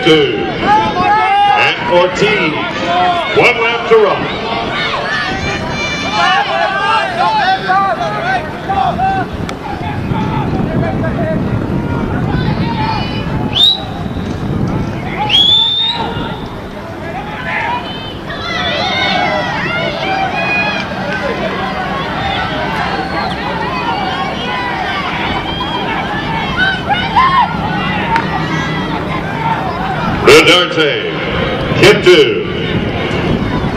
Kiptu, and Ortiz. One lap to run. Rodarte, Kiptu,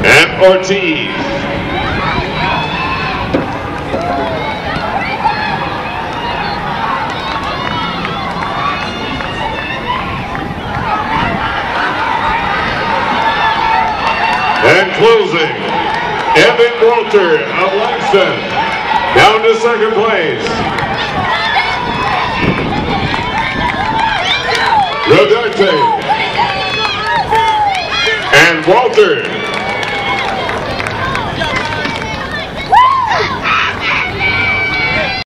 and Ortiz. And closing, Evan Walter of Langston, down to second place. Rodarte